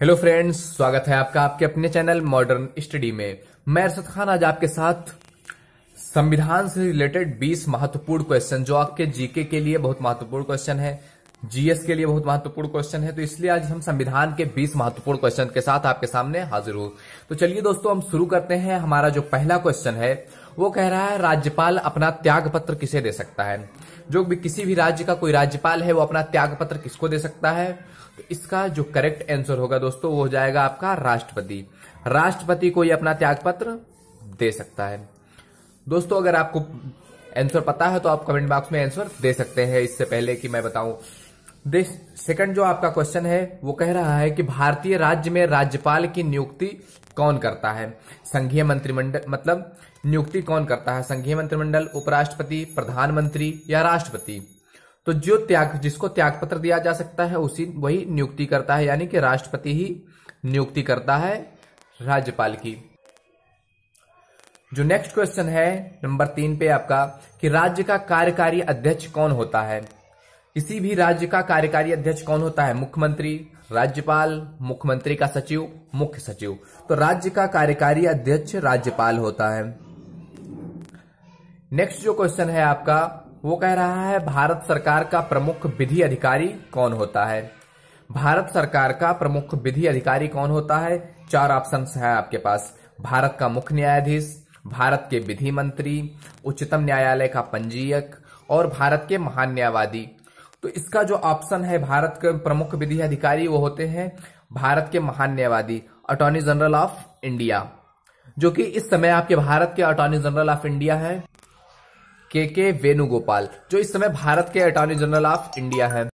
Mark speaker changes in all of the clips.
Speaker 1: Hello friends स्वागत है आपका आपके अपने चैनल मॉडर्न स्टडी में। मैं अरसद खान आज आपके साथ संविधान से रिलेटेड 20 महत्वपूर्ण क्वेश्चन जो आपके जीके के लिए बहुत महत्वपूर्ण क्वेश्चन है जीएस के लिए बहुत महत्वपूर्ण क्वेश्चन है तो इसलिए आज हम संविधान के 20 महत्वपूर्ण क्वेश्चन के साथ आपके सामने हाजिर हो। तो चलिए दोस्तों, हम शुरू करते हैं हमारा जो पहला क्वेश्चन है वो कह रहा है, राज्यपाल अपना त्याग पत्र किसे दे सकता है? जो भी किसी भी राज्य का कोई राज्यपाल है, वो अपना त्याग पत्र किसको दे सकता है? तो इसका जो करेक्ट आंसर होगा दोस्तों, वो हो जाएगा आपका राष्ट्रपति। राष्ट्रपति को ये अपना त्याग पत्र दे सकता है। दोस्तों, अगर आपको आंसर पता है तो आप कमेंट बॉक्स में आंसर दे सकते हैं। इससे पहले कि मैं बताऊँ सेकंड जो आपका क्वेश्चन है, वो कह रहा है कि भारतीय राज्य में राज्यपाल की नियुक्ति कौन करता है? संघीय मंत्रिमंडल मतलब नियुक्ति कौन करता है? संघीय मंत्रिमंडल, उपराष्ट्रपति, प्रधानमंत्री या राष्ट्रपति? तो जो त्याग, जिसको त्याग पत्र दिया जा सकता है, उसी, वही नियुक्ति करता है, यानी कि राष्ट्रपति ही नियुक्ति करता है राज्यपाल की। जो नेक्स्ट क्वेश्चन है, नंबर तीन पे आपका, कि राज्य का कार्यकारी अध्यक्ष कौन होता है? किसी भी राज्य का कार्यकारी अध्यक्ष कौन होता है? मुख्यमंत्री, राज्यपाल, मुख्यमंत्री का सचिव, मुख्य सचिव। तो राज्य का कार्यकारी अध्यक्ष राज्यपाल होता है। नेक्स्ट जो क्वेश्चन है आपका, वो कह रहा है, भारत सरकार का प्रमुख विधि अधिकारी कौन होता है? भारत सरकार का प्रमुख विधि अधिकारी कौन होता है? चार ऑप्शन है आपके पास। भारत का मुख्य न्यायाधीश, भारत के विधि मंत्री, उच्चतम न्यायालय का पंजीयक और भारत के महान न्यायवादी तो इसका जो ऑप्शन है, भारत के प्रमुख विधि अधिकारी वो होते हैं भारत के महान न्यायवादी अटॉर्नी जनरल ऑफ़ इंडिया जो कि इस समय आपके भारत के अटॉर्नी जनरल ऑफ़ इंडिया है के के वेणुगोपाल जो इस समय भारत के अटॉर्नी जनरल ऑफ़ इंडिया है।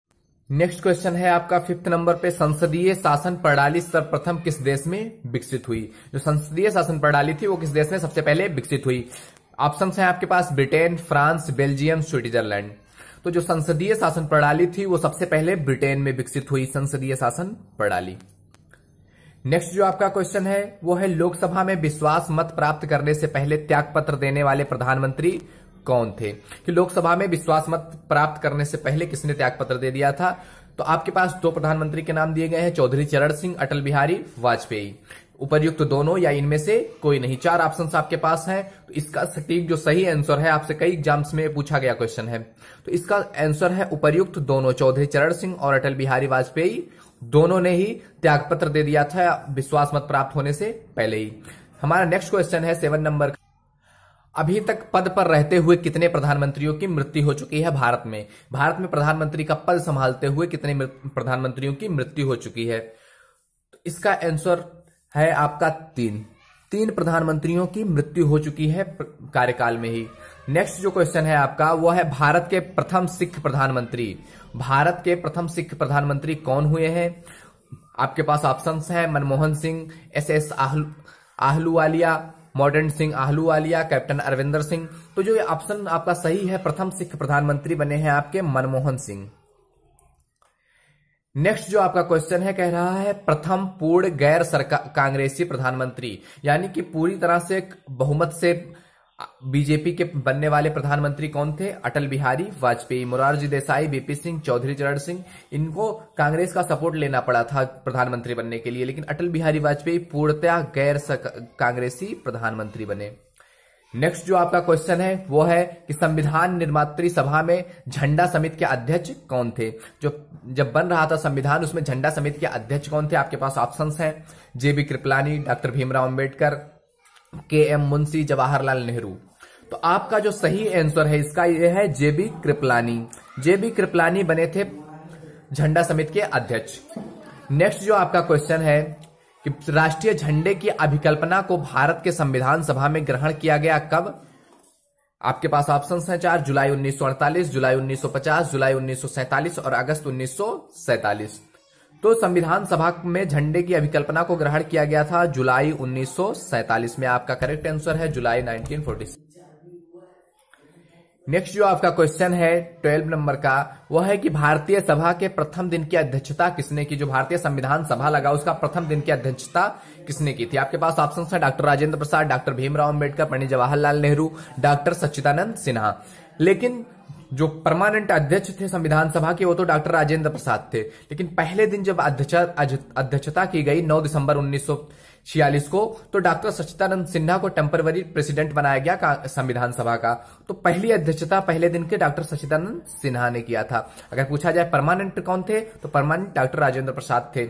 Speaker 1: नेक्स्ट क्वेश्चन है आपका फिफ्थ नंबर पे, संसदीय शासन प्रणाली सर्वप्रथम किस देश में विकसित हुई? जो संसदीय शासन प्रणाली थी, वो किस देश में सबसे पहले विकसित हुई? ऑप्शन है आपके पास ब्रिटेन, फ्रांस, बेल्जियम, स्विट्जरलैंड। तो जो संसदीय शासन प्रणाली थी, वो सबसे पहले ब्रिटेन में विकसित हुई संसदीय शासन प्रणाली। नेक्स्ट जो आपका क्वेश्चन है, वो है लोकसभा में विश्वास मत प्राप्त करने से पहले त्याग पत्र देने वाले प्रधानमंत्री कौन थे? कि लोकसभा में विश्वास मत प्राप्त करने से पहले किसने त्याग पत्र दे दिया था? तो आपके पास दो प्रधानमंत्री के नाम दिए गए हैं, चौधरी चरण सिंह, अटल बिहारी वाजपेयी। उपर्युक्त तो दोनों या इनमें से कोई नहीं। चार ऑप्शन आपके पास हैं। तो इसका सटीक जो सही आंसर है, आपसे कई एग्ज़ाम्स में पूछा गया क्वेश्चन है। तो इसका आंसर है उपर्युक्त दोनों। चौधरी चरण सिंह और अटल बिहारी वाजपेयी दोनों ने ही त्याग पत्र दे दिया था विश्वास मत प्राप्त होने से पहले ही। हमारा नेक्स्ट क्वेश्चन है सेवन नंबर अभी तक पद पर रहते हुए कितने प्रधानमंत्रियों की मृत्यु हो चुकी है भारत में? भारत में प्रधानमंत्री का पद संभालते हुए कितने प्रधानमंत्रियों की मृत्यु हो चुकी है? तो इसका आंसर है आपका तीन। तीन प्रधानमंत्रियों की मृत्यु हो चुकी है कार्यकाल में ही। नेक्स्ट जो क्वेश्चन है आपका वो है भारत के प्रथम सिख प्रधानमंत्री। भारत के प्रथम सिख प्रधानमंत्री कौन हुए हैं? आपके पास ऑप्शंस हैं Manmohan Singh, S S Ahluwalia, Montek Singh Ahluwalia, captain Arvinder Singh. तो जो ये ऑप्शन आपका सही है, प्रथम सिख प्रधानमंत्री बने हैं आपके मनमोहन सिंह। नेक्स्ट जो आपका क्वेश्चन है, कह रहा है, प्रथम पूर्ण गैर सरकार कांग्रेसी प्रधानमंत्री। यानी कि पूरी तरह से बहुमत से बीजेपी के बनने वाले प्रधानमंत्री कौन थे? अटल बिहारी, वाजपेयी, मुरारजी देसाई, बीपी सिंह, चौधरी चरण सिंह। इनको कांग्रेस का सपोर्ट लेना पड़ा था प्रधानमंत्री बनने के लिए, लेकिन अटल बिहारी वाजपेयी पूर्णतया गैर कांग्रेसी प्रधानमंत्री बने। नेक्स्ट जो आपका क्वेश्चन है, वो है कि संविधान निर्मात्री सभा में झंडा समिति के अध्यक्ष कौन थे? जो जब बन रहा था संविधान, उसमें झंडा समिति के अध्यक्ष कौन थे? आपके पास ऑप्शंस हैं। J B Kripalani doctor Bhimrao Ambedkar K M Munshi Jawaharlal Nehru तो आपका जो सही आंसर है, इसका यह है जेबी कृपलानी जेबी कृपलानी बने थे झंडा समिति के अध्यक्ष। नेक्स्ट जो आपका क्वेश्चन है राष्ट्रीय झंडे की अभिकल्पना को भारत के संविधान सभा में ग्रहण किया गया कब? आपके पास ऑप्शन हैं चार जुलाई 1948, जुलाई 1950, जुलाई 1947 और अगस्त 1947। तो संविधान सभा में झंडे की अभिकल्पना को ग्रहण किया गया था जुलाई 1947 में। आपका करेक्ट आंसर है जुलाई 1946 नेक्स्ट जो आपका क्वेश्चन है ट्वेल्व नंबर का, वह है कि भारतीय सभा के प्रथम दिन की अध्यक्षता किसने की? जो भारतीय संविधान सभा लगा, उसका प्रथम दिन की अध्यक्षता किसने की थी? आपके पास ऑप्शन है doctor Rajendra Prasad doctor Bhimrao Ambedkar, Pandit Jawaharlal Nehru doctor Sachchidanand Sinha. लेकिन जो परमानेंट अध्यक्ष थे संविधान सभा के, वो तो डॉक्टर राजेंद्र प्रसाद थे। लेकिन पहले दिन जब अध्यक्षता की गई 9 दिसंबर उन्नीस को तो डॉक्टर सच्चिदानंद सिन्हा को टेम्परवरी प्रेसिडेंट बनाया गया संविधान सभा का। तो पहली अध्यक्षता पहले दिन के डॉक्टर सच्चिदानंद सिन्हा ने किया था। अगर पूछा जाए परमानेंट कौन थे तो परमानेंट डॉक्टर राजेंद्र प्रसाद थे।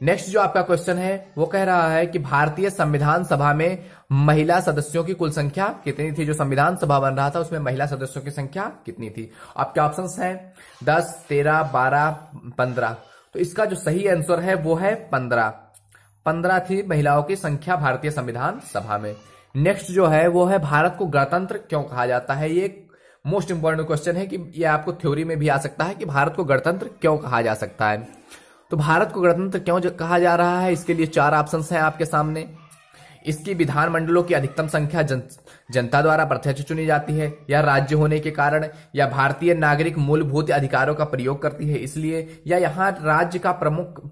Speaker 1: नेक्स्ट जो आपका क्वेश्चन है, वो कह रहा है कि भारतीय संविधान सभा में महिला सदस्यों की कुल संख्या कितनी थी? जो संविधान सभा बन रहा था, उसमें महिला सदस्यों की संख्या कितनी थी? आपके ऑप्शंस हैं दस, तेरह, बारह, पंद्रह। तो इसका जो सही आंसर है, वो है पंद्रह। पंद्रह थी महिलाओं की संख्या भारतीय संविधान सभा में। नेक्स्ट जो है वो है भारत को गणतंत्र क्यों कहा जाता है? ये मोस्ट इंपॉर्टेंट क्वेश्चन है कि ये आपको थ्योरी में भी आ सकता है कि भारत को गणतंत्र क्यों कहा जा सकता है। तो भारत को गणतंत्र क्यों कहा जा रहा है? इसके लिए चार ऑप्शन हैं आपके सामने। इसकी विधानमंडलों की अधिकतम संख्या जन, जनता द्वारा प्रत्यक्ष चुनी जाती है या राज्य होने के कारण या भारतीय नागरिक मूलभूत अधिकारों का प्रयोग करती है इसलिए या यहाँ राज्य का प्रमुख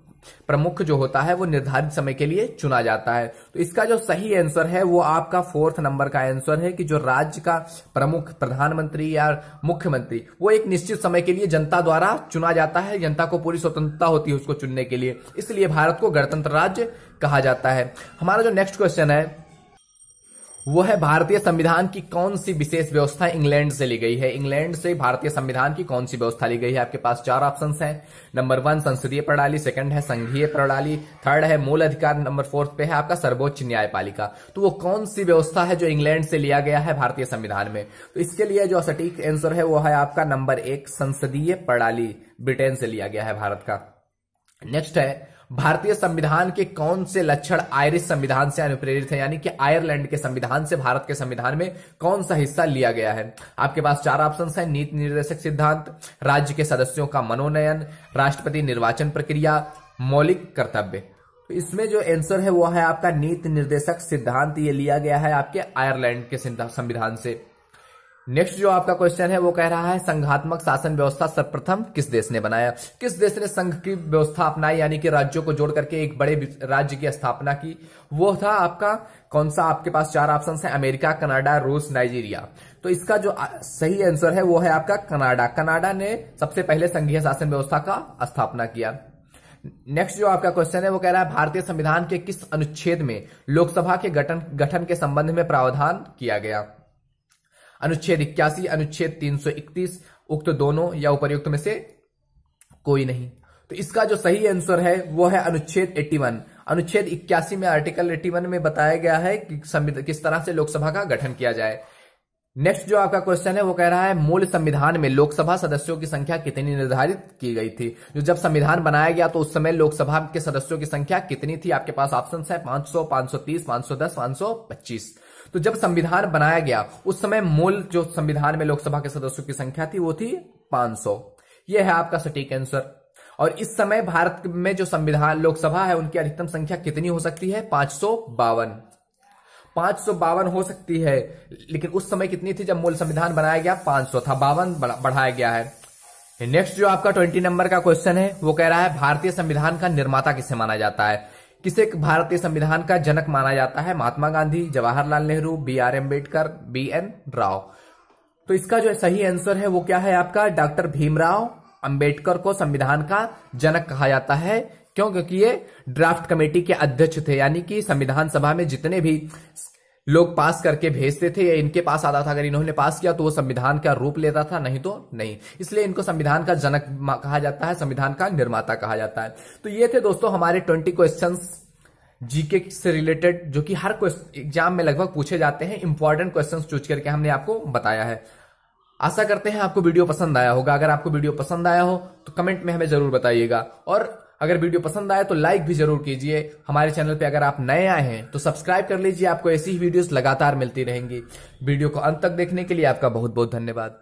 Speaker 1: प्रमुख जो होता है वो निर्धारित समय के लिए चुना जाता है। तो इसका जो सही आंसर है, वो आपका फोर्थ नंबर का आंसर है कि जो राज्य का प्रमुख प्रधानमंत्री या मुख्यमंत्री, वो एक निश्चित समय के लिए जनता द्वारा चुना जाता है। जनता को पूरी स्वतंत्रता होती है उसको चुनने के लिए। इसलिए भारत को गणतंत्र राज्य कहा जाता है। हमारा जो नेक्स्ट क्वेश्चन है वो है भारतीय संविधान की कौन सी विशेष व्यवस्था इंग्लैंड से ली गई है? इंग्लैंड से भारतीय संविधान की कौन सी व्यवस्था ली गई है? आपके पास चार ऑप्शंस हैं। नंबर वन संसदीय प्रणाली सेकंड है, संघीय प्रणाली थर्ड है, मूल अधिकार नंबर फोर्थ पे है आपका सर्वोच्च न्यायपालिका तो वो कौन सी व्यवस्था है जो इंग्लैंड से लिया गया है भारतीय संविधान में? तो इसके लिए जो सटीक आंसर है वो है आपका नंबर एक, संसदीय प्रणाली ब्रिटेन से लिया गया है भारत का। नेक्स्ट है भारतीय संविधान के कौन से लक्षण आयरिश संविधान से अनुप्रेरित है? यानी कि आयरलैंड के संविधान से भारत के संविधान में कौन सा हिस्सा लिया गया है? आपके पास चार ऑप्शन है, नीति निर्देशक सिद्धांत, राज्य के सदस्यों का मनोनयन, राष्ट्रपति निर्वाचन प्रक्रिया, मौलिक कर्तव्य। तो इसमें जो आंसर है, वो है आपका नीति निर्देशक सिद्धांत, ये लिया गया है आपके आयरलैंड के संविधान से। नेक्स्ट जो आपका क्वेश्चन है, वो कह रहा है, संघात्मक शासन व्यवस्था सर्वप्रथम किस देश ने बनाया? किस देश ने संघ की व्यवस्था अपनाई, यानी कि राज्यों को जोड़ करके एक बड़े राज्य की स्थापना की? वो था आपका, कौन सा आपके पास चार ऑप्शन है? अमेरिका, कनाडा, रूस, नाइजीरिया। तो इसका जो सही आंसर है, वो है आपका कनाडा। कनाडा ने सबसे पहले संघीय शासन व्यवस्था का स्थापना किया। नेक्स्ट जो आपका क्वेश्चन है, वो कह रहा है, भारतीय संविधान के किस अनुच्छेद में लोकसभा के गठन गठन के संबंध में प्रावधान किया गया? अनुच्छेद इक्यासी अनुच्छेद 331 उक्त दोनों या उपर्युक्त में से कोई नहीं। तो इसका जो सही आंसर है वो है अनुच्छेद 81 अनुच्छेद इक्यासी में आर्टिकल 81 में बताया गया है कि किस तरह से लोकसभा का गठन किया जाए। नेक्स्ट जो आपका क्वेश्चन है वो कह रहा है मूल संविधान में लोकसभा सदस्यों की संख्या कितनी निर्धारित की गई थी? जो जब संविधान बनाया गया तो उस समय लोकसभा के सदस्यों की संख्या कितनी थी? आपके पास ऑप्शन है 500, 530, 510, 525 तो जब संविधान बनाया गया, उस समय मूल जो संविधान में लोकसभा के सदस्यों की संख्या थी, वो थी 500 ये है आपका सटीक आंसर। और इस समय भारत में जो संविधान, लोकसभा है, उनकी अधिकतम संख्या कितनी हो सकती है? पाँच सौ बावन। पाँच सौ बावन हो सकती है, लेकिन उस समय कितनी थी जब मूल संविधान बनाया गया? पाँच सौ था। बावन बढ़ाया गया है। नेक्स्ट जो आपका ट्वेंटी नंबर का क्वेश्चन है, वो कह रहा है, भारतीय संविधान का निर्माता किसे माना जाता है? किसे भारतीय संविधान का जनक माना जाता है? Mahatma Gandhi, Jawaharlal Nehru, B R Ambedkar B N Rao. तो इसका जो सही आंसर है वो क्या है आपका? डॉक्टर भीमराव अंबेडकर को संविधान का जनक कहा जाता है। क्यों? क्योंकि ये ड्राफ्ट कमेटी के अध्यक्ष थे, यानी कि संविधान सभा में जितने भी लोग पास करके भेजते थे या इनके पास आता था, अगर इन्होंने पास किया तो वो संविधान का रूप लेता था, नहीं तो नहीं। इसलिए इनको संविधान का जनक कहा जाता है, संविधान का निर्माता कहा जाता है। तो ये थे दोस्तों हमारे ट्वेंटी क्वेश्चन जीके से रिलेटेड जो कि हर एग्ज़ाम में लगभग पूछे जाते हैं इंपॉर्टेंट क्वेश्चन चूज़ करके हमने आपको बताया है। आशा करते हैं आपको वीडियो पसंद आया होगा। अगर आपको वीडियो पसंद आया हो तो कमेंट में हमें ज़रूर बताइएगा। और अगर वीडियो पसंद आए तो लाइक भी ज़रूर कीजिए। हमारे चैनल पे अगर आप नए आए हैं तो सब्सक्राइब कर लीजिए। आपको ऐसी ही वीडियोस लगातार मिलती रहेंगी। वीडियो को अंत तक देखने के लिए आपका बहुत बहुत धन्यवाद।